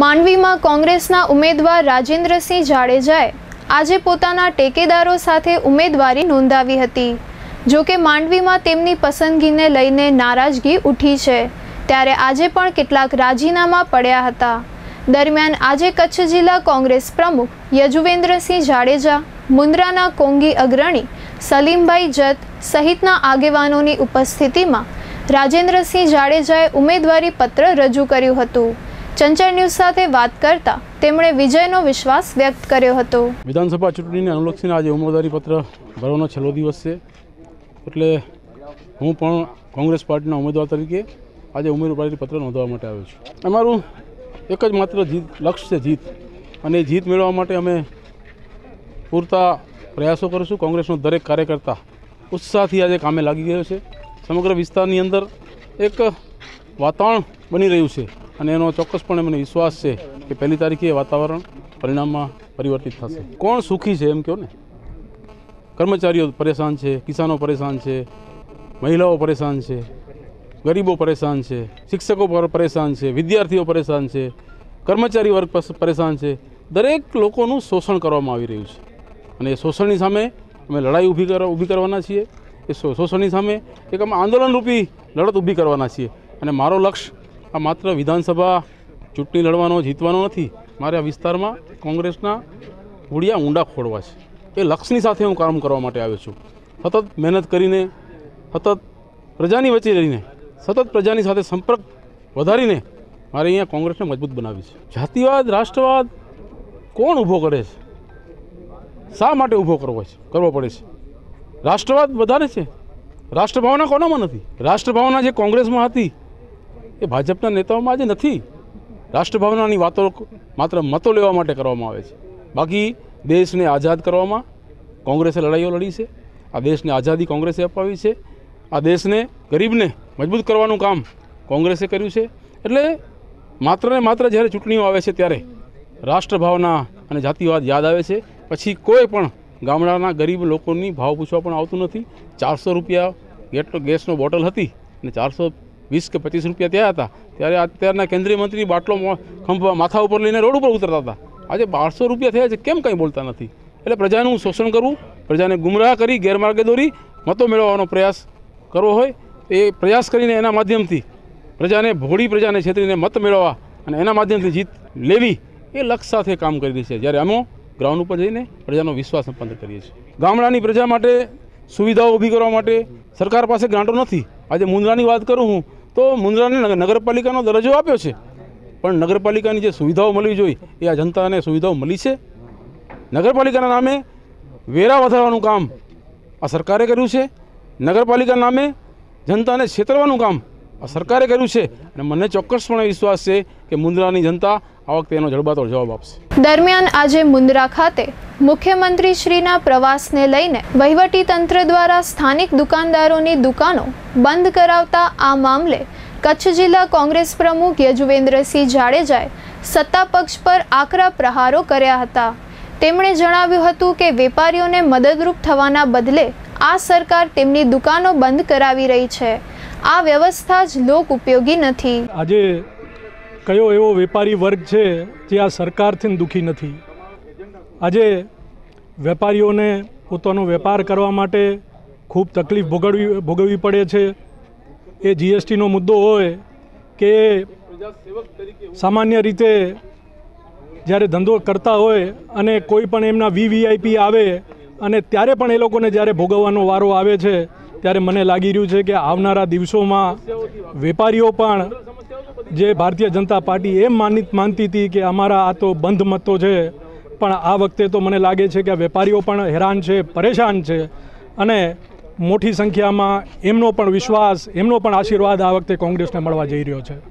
માંડવીમાં કોંગ્રેસના ઉમેદવાર રાજેન્દ્રસિંહ જાડેજાએ આજે પોતાના ટેકેદારો સાથે ઉમેદવારી નોંધાવી હતી. જો કે માંડવીમાં તેમની પસંદગીને લઈને નારાજગી ઉઠી છે. ત્યારે આજે પણ કેટલાક રાજીનામા પડ્યા હતા. દરમિયાન આજે કચ્છ જિલ્લા કોંગ્રેસ પ્રમુખ યજુવેન્દ્રસિંહ જાડેજા, મુન્દ્રાના કોંગી અગ્રણી સલીમભાઈ જત સહિતના આગેવાનોની ઉપસ્થિતિમાં રાજેન્દ્રસિંહ જાડેજાએ ઉમેદવારી પત્ર રજૂ કર્યું હતું. ચંચળ ન્યૂઝ સાથે વાત કરતા તેમણે વિજયનો વિશ્વાસ વ્યક્ત કર્યો હતો. વિધાનસભા ચૂંટણીને અનુલક્ષીને આજે ઉમેદવારી પત્ર ભરવાનો છેલ્લો દિવસ છે. એટલે હું પણ કોંગ્રેસ પાર્ટીના ઉમેદવાર તરીકે આજે ઉમેદવારી પત્ર નોંધવા માટે આવ્યો છું. અમારું એક જ માત્ર જીત, લક્ષ્ય છે જીત. અને જીત મેળવવા માટે અમે પૂરતા પ્રયાસો કરીશું. કોંગ્રેસનો દરેક કાર્યકર્તા ઉત્સાહથી આજે કામે લાગી ગયો છે. સમગ્ર વિસ્તારની અંદર એક વાતાવરણ બની રહ્યું છે અને એનો ચોક્કસપણે મને વિશ્વાસ છે કે પહેલી તારીખે વાતાવરણ પરિણામમાં પરિવર્તિત થશે. કોણ સુખી છે એમ કહો ને? કર્મચારીઓ પરેશાન છે, કિસાનો પરેશાન છે, મહિલાઓ પરેશાન છે, ગરીબો પરેશાન છે, શિક્ષકો પર પરેશાન છે, વિદ્યાર્થીઓ પરેશાન છે, કર્મચારી વર્ગ પરેશાન છે. દરેક લોકોનું શોષણ કરવામાં આવી રહ્યું છે. અને એ શોષણની સામે અમે લડાઈ ઊભી કરવા ઊભી કરવાના છીએ. એ શોષણની સામે એક અમે આંદોલનરૂપી લડત ઊભી કરવાના છીએ. અને મારો લક્ષ્ય આ માત્ર વિધાનસભા ચૂંટણી લડવાનો, જીતવાનો નથી, મારે આ વિસ્તારમાં કોંગ્રેસના ઉડિયા ઊંડા ખોડવા છે. એ લક્ષ્યની સાથે હું કામ કરવા માટે આવ્યો છું. સતત મહેનત કરીને, સતત પ્રજાની વચ્ચે રહીને, સતત પ્રજાની સાથે સંપર્ક વધારીને મારે અહીંયા કોંગ્રેસને મજબૂત બનાવી છે. જાતિવાદ, રાષ્ટ્રવાદ કોણ ઊભો કરે છે? શા માટે ઊભો કરવો છે? કરવો પડે છે. રાષ્ટ્રવાદ વધારે છે. રાષ્ટ્રભાવના કોનામાં નથી? રાષ્ટ્રભાવના જે કોંગ્રેસમાં હતી એ ભાજપના નેતાઓમાં આજે નથી. રાષ્ટ્રભાવનાની વાતો માત્ર મતો લેવા માટે કરવામાં આવે છે. બાકી દેશને આઝાદ કરવામાં કોંગ્રેસે લડાઈઓ લડી છે. આ દેશને આઝાદી કોંગ્રેસે અપાવી છે. આ દેશને ગરીબને મજબૂત કરવાનું કામ કોંગ્રેસે કર્યું છે. એટલે માત્ર ને માત્ર જ્યારે ચૂંટણીઓ આવે છે ત્યારે રાષ્ટ્રભાવના અને જાતિવાદ યાદ આવે છે. પછી કોઈ પણ ગામડાના ગરીબ લોકોની ભાવ પૂછવા પણ આવતું નથી. ચારસો રૂપિયા ગેટ ગેસનો બોટલ હતી અને ચારસો વીસ કે પચીસ રૂપિયા ત્યાં હતા. ત્યારે અત્યારના કેન્દ્રીય મંત્રી બાટલો ખંભ માથા ઉપર લઈને રોડ ઉપર ઉતરતા હતા. આજે બારસો રૂપિયા થયા છે, કેમ કંઈ બોલતા નથી? એટલે પ્રજાનું શોષણ કરવું, પ્રજાને ગુમરાહ કરી, ગેરમાર્ગે દોરી, મતો મેળવવાનો પ્રયાસ કરવો હોય, એ પ્રયાસ કરીને એના માધ્યમથી પ્રજાને, ભોળી પ્રજાને છેતરીને મત મેળવવા અને એના માધ્યમથી જીત લેવી, એ લક્ષ સાથે કામ કરી રહી છે. જ્યારે અમે ગ્રાઉન્ડ ઉપર જઈને પ્રજાનો વિશ્વાસ સંપન્ન કરીએ છીએ. ગામડાની પ્રજા માટે સુવિધાઓ ઊભી કરવા માટે સરકાર પાસે ગ્રાન્ટો નથી. આજે મુન્દ્રાની વાત કરું હું, તો મુન્દ્રાને નગર- નગરપાલિકાનો દરજ્જો આપ્યો છે. પણ નગરપાલિકાની જે સુવિધાઓ મળવી જોઈએ, એ આ જનતાને સુવિધાઓ મળી છે. નગરપાલિકાના નામે વેરા વધારવાનું કામ આ સરકારે કર્યું છે. નગરપાલિકા નામે જનતાને છેતરવાનું કામ સરકારે કર્યું છે અને મને ચોક્કસપણે વિશ્વાસ છે કે મુન્દ્રાની જનતા આ વખતે એનો જડબાતોડ જવાબ આપશે. દરમિયાન આજે મુન્દ્રા ખાતે મુખ્યમંત્રી શ્રીના પ્રવાસને લઈને વહીવટી તંત્ર દ્વારા સ્થાનિક દુકાનદારોની દુકાનો બંધ કરાવતા આ મામલે કચ્છ જિલ્લા કોંગ્રેસ પ્રમુખ યજુવેન્દ્રસિંહ જાડેજાએ સત્તા પક્ષ પર આકરા પ્રહારો કર્યા હતા. તેમણે જણાવ્યું હતું કે વેપારીઓને મદદરૂપ થવાના બદલે આ સરકાર તેમની દુકાનો બંધ કરાવી રહી છે. આ વ્યવસ્થા જ લોક ઉપયોગી નથી. આજે કયો એવો વેપારી વર્ગ છે જે આ સરકારથી દુઃખી નથી? આજે વેપારીઓને પોતાનો વેપાર કરવા માટે ખૂબ તકલીફ ભોગવવી ભોગવવી પડે છે. એ જીએસટીનો મુદ્દો હોય કે સામાન્ય રીતે જ્યારે ધંધો કરતા હોય અને કોઈ પણ એમના વીવીઆઈપી આવે અને ત્યારે પણ એ લોકોને જ્યારે ભોગવવાનો વારો આવે છે ત્યારે મને લાગી રહ્યું છે કે આવનારા દિવસોમાં વેપારીઓ પણ જે ભારતીય જનતા પાર્ટી એમ માની માનતી હતી કે અમારા આ તો બંધ મતો છે, પણ આ વખતે તો મને લાગે છે કે વેપારીઓ પણ હેરાન છે, પરેશાન છે અને મોટી સંખ્યામાં એમનો પણ વિશ્વાસ, એમનો પણ આશીર્વાદ આ વખતે કોંગ્રેસને મળવા જઈ રહ્યો છે.